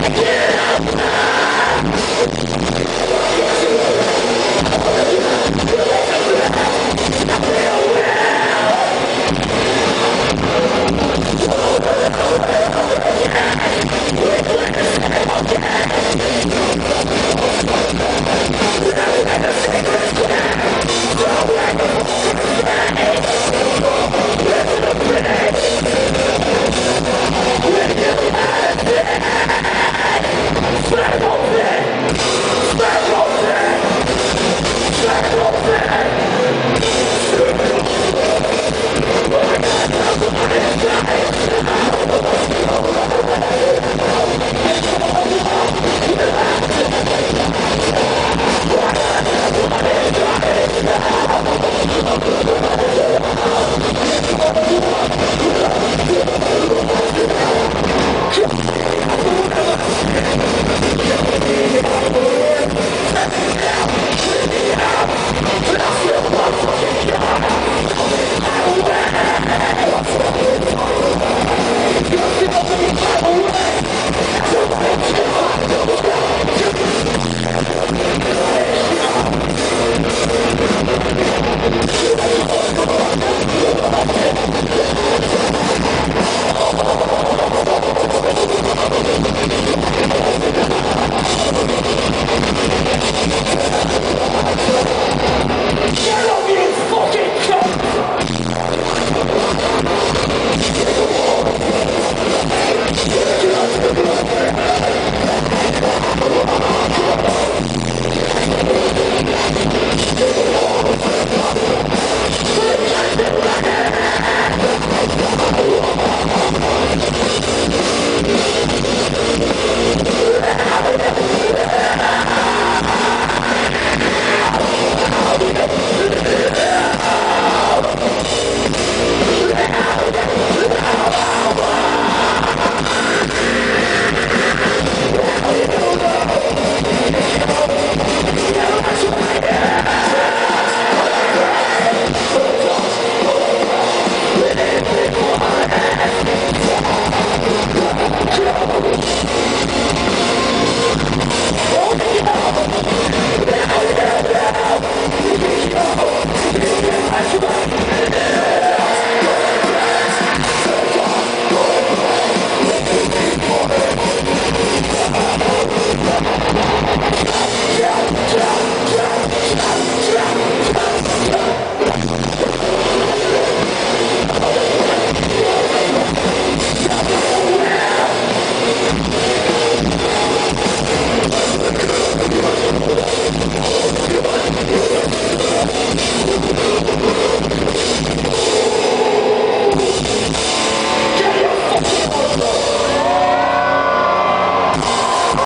Get up!